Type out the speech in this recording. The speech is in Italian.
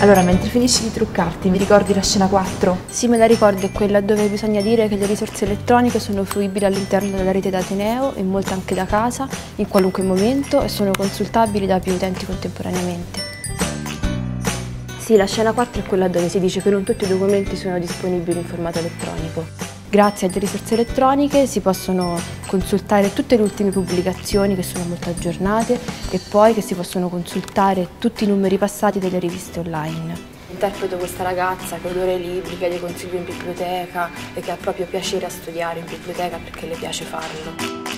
Allora, mentre finisci di truccarti, mi ricordi la scena 4? Sì, me la ricordo, è quella dove bisogna dire che le risorse elettroniche sono fruibili all'interno della rete d'Ateneo e molte anche da casa, in qualunque momento e sono consultabili da più utenti contemporaneamente. Sì, la scena 4 è quella dove si dice che non tutti i documenti sono disponibili in formato elettronico. Grazie alle risorse elettroniche si possono consultare tutte le ultime pubblicazioni che sono molto aggiornate e poi che si possono consultare tutti i numeri passati delle riviste online. Interpreto questa ragazza che odora i libri, chiede consigli in biblioteca e che ha proprio piacere a studiare in biblioteca perché le piace farlo.